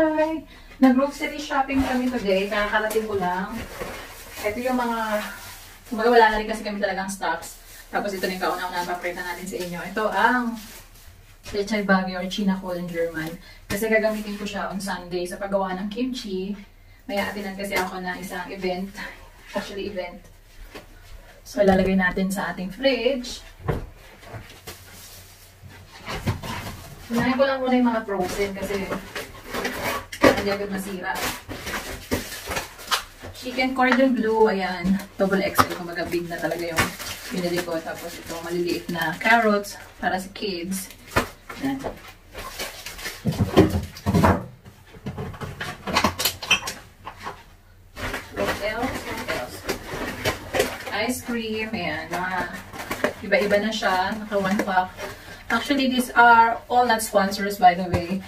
Hi! Nag-grocery shopping kami today. Kakarating ko lang. Ito yung mga... Kumbaga wala na rin kasi kami talagang stocks. Tapos ito na yung kauna-una papakita natin sa inyo. Ito ang Lechay Baguio or China Cold in German. Kasi gagamitin ko siya on Sunday sa paggawa ng kimchi. May aatinan kasi ako na isang event. Actually, event. So, ilalagay natin sa ating fridge. Unahin ko lang muna yung mga frozen kasi hindi agad masira. Chicken cordon bleu, ayan. Double XL, kumbaga big na talaga yung binili ko. Tapos ito, maliliit na carrots para sa kids. Ayan. What else? What? Ice cream, ayan. Iba-iba na siya. Naka one pack. Actually, these are all not sponsors, by the way.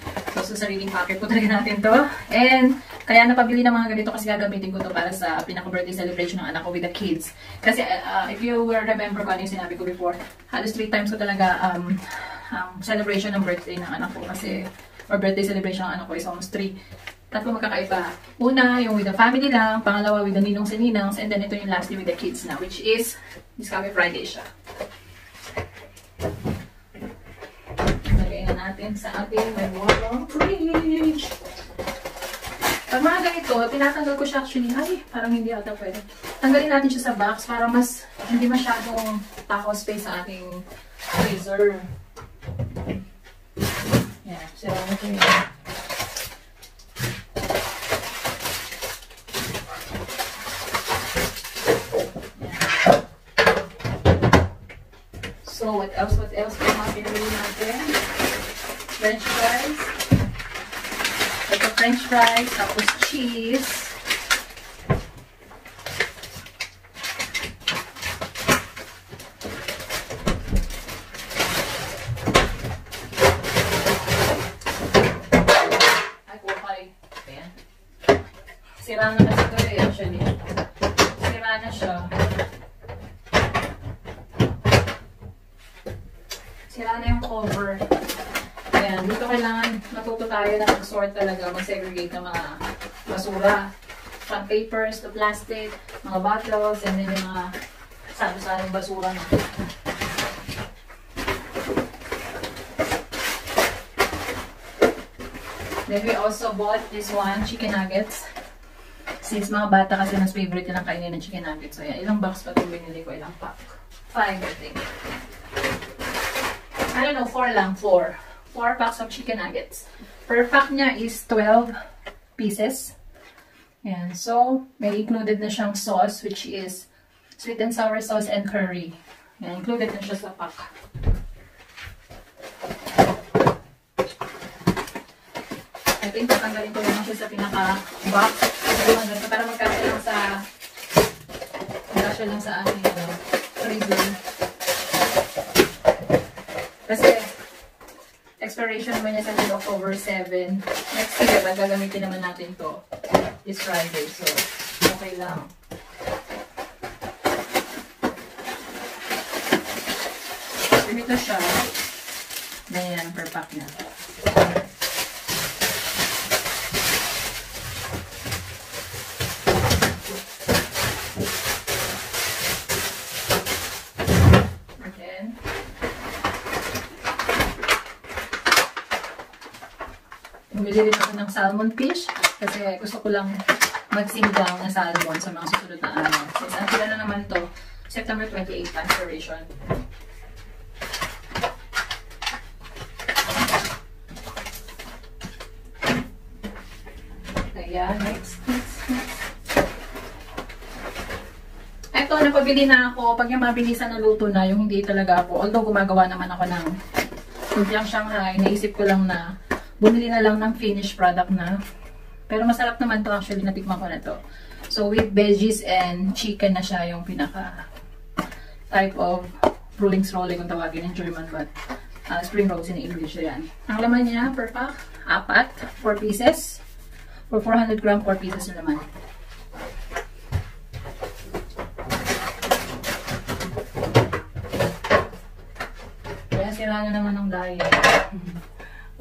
Sa sariling pocket po talaga natin to. And, kaya napabili ng mga ganito kasi gagamitin ko to para sa pinaka-birthday celebration ng anak ko with the kids. Kasi, uh, if you will remember ko ano yung sinabi ko before, halos three times ko talaga um, um, celebration ng birthday ng anak ko. Kasi, or birthday celebration ng anak ko is almost three. Tatlo magkakaiba. Una, yung with the family lang. Pangalawa, with the ninongs and ninangs. And then, ito yung lastly with the kids na, which is, coming Friday siya. Lagay na natin sa ating walong fridge. Pag mga ganito, tinatanggal ko siya actually. Ay, parang hindi ata pwede. Tanggalin natin siya sa box para mas hindi masyadong takaw space sa ating freezer. Yan. So, ito yun. So, what else, what else pa mga pinili natin? French fries. Ito, french fries, tapos cheese. Na. Sira na siya. Sira na yung cover. Ayan, dito kailangan matuto tayo na mag-sort talaga, mag-segregate ng mga basura. From papers to plastic, mga bottles, and then yung mga salo-salong basura na. Then we also bought this one, chicken nuggets. Since mga bata kasi mas favorite nilang kainin ng chicken nuggets. So, yan. Ilang box pa itong binili ko? Ilang pack? Five, I think. I don't know, four lang, four. Four packs of chicken nuggets. Per pack niya is 12 pieces. Ayan, so, may included na siyang sauce, which is sweet and sour sauce and curry. Ayan, included na siya sa pack. I think tatanggalin ko lang siya sa pinaka-box. Para magkasya lang sa magkasya lang sa aking ano, freezer. Kasi, expiration naman niya sa October 7. Next year, gagamitin naman natin to this Friday. So, okay lang. Ganito siya. Ganyan per pack na. And then, Bumili rin ako ng salmon fish kasi gusto ko lang mag-singgang na salmon sa mga susunod na araw. Ang sila na naman to, September 28 expiration. Ayan, next, next, next. Ito, napabili na ako. Pag yung mabilisan na luto na, yung hindi talaga ako. Although gumagawa naman ako ng lumpiang Shanghai, naisip ko lang na bumili na lang ng finished product na. Pero masarap naman to actually, natikman ko na to. So, with veggies and chicken na siya yung pinaka type of Rulings rolling kung tawagin in German, but uh, spring rolls in English yan. Ang laman niya per pack, apat, 4 pieces. For 400 gram, 4 pieces na naman. Kaya sira na naman ng diet.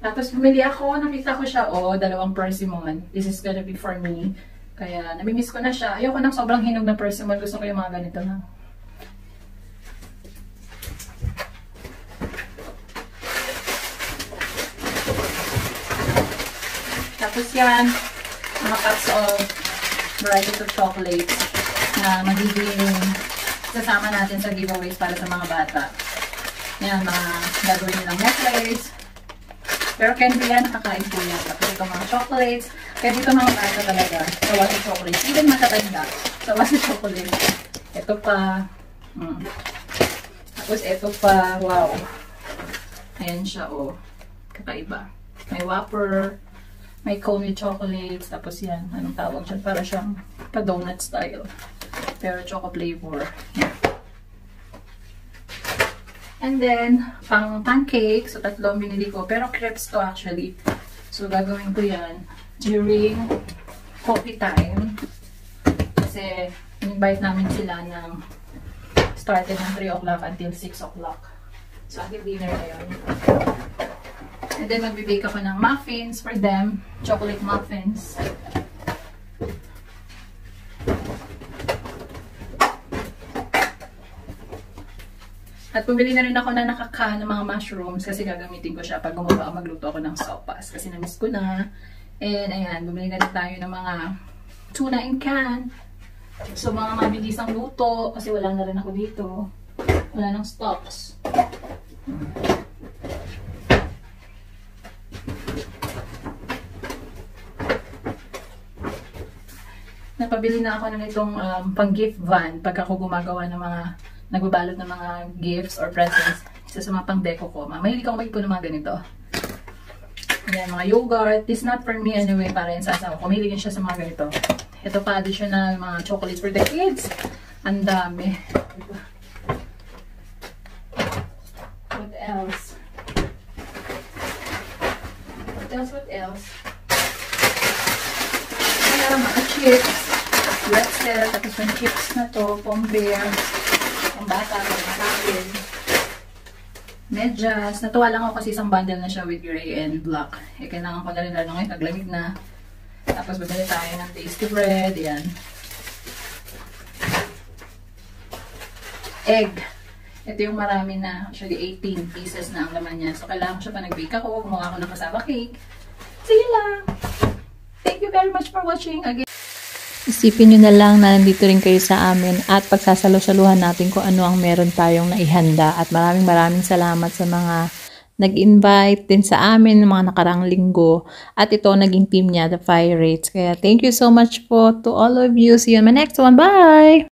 Tapos bumili ako, nakita ko siya, oh, dalawang persimmon. This is gonna be for me. Kaya namimiss ko na siya. Ayoko ng sobrang hinog na persimmon. Gusto ko yung mga ganito lang. Tapos yan, mga cups of varieties of chocolates na magiging sasama natin sa giveaways para sa mga bata. Yan, mga gagawin nilang necklace. Pero candy yan, nakakain po yan. Tapos ito mga chocolates. Kaya dito mga bata talaga, sawa sa chocolates. Even matatanda, sawa sa chocolates. Ito pa. Mm. Tapos ito pa, wow. Ayan siya, oh. Kakaiba. May whopper. May cone with chocolates. Tapos yan, anong tawag dyan? Para siyang pa-donut style. Pero choco flavor. Yan. And then, pang pancakes. So, tatlo ang binili ko. Pero crepes to actually. So, gagawin ko yan during coffee time. Kasi, invite namin sila ng started ng 3 o'clock until 6 o'clock. So, until dinner na yun. And then, magbibake ako ng muffins for them. Chocolate muffins. At bumili na rin ako na nakaka ng mga mushrooms kasi gagamitin ko siya pag gumawa magluto ako ng sopas. Kasi namiss ko na. And ayan, bumili na rin tayo ng mga tuna in can. So, mga mabilisang luto kasi wala na rin ako dito. Wala nang stocks. Napabili na ako ng itong um, pang-gift van pag ako gumagawa ng mga nagbabalot ng mga gifts or presents. Isa sa mga pang-deco ko. Mahilig ako mag ng mga ganito. Ayan, mga yogurt. This not for me anyway, para yan sa ko. Mahilig siya sa mga ganito. Ito pa additional mga chocolates for the kids. Ang dami. What else? What else? What else? Ayan, mga chips. Pretzel. Tapos yung chips na to. Pombear. Ang bata. Ang akin. Medyas. Natuwa lang ako kasi isang bundle na siya with gray and black. Eh, kailangan ko na rin lalo ngayon. Naglamig na. Tapos bumili tayo ng tasty bread. Yan. Egg. Ito yung marami na. Actually, 18 pieces na ang laman niya. So, kailangan ko siya pa nag-bake ako. Gumawa ako ng kasama cake. See lang! Thank you very much for watching again. Isipin nyo na lang na nandito rin kayo sa amin at pagsasalo-saluhan natin kung ano ang meron tayong naihanda. At maraming maraming salamat sa mga nag-invite din sa amin ng mga nakarang linggo. At ito naging team niya, the Fire Rates. Kaya thank you so much po to all of you. See you in my next one. Bye!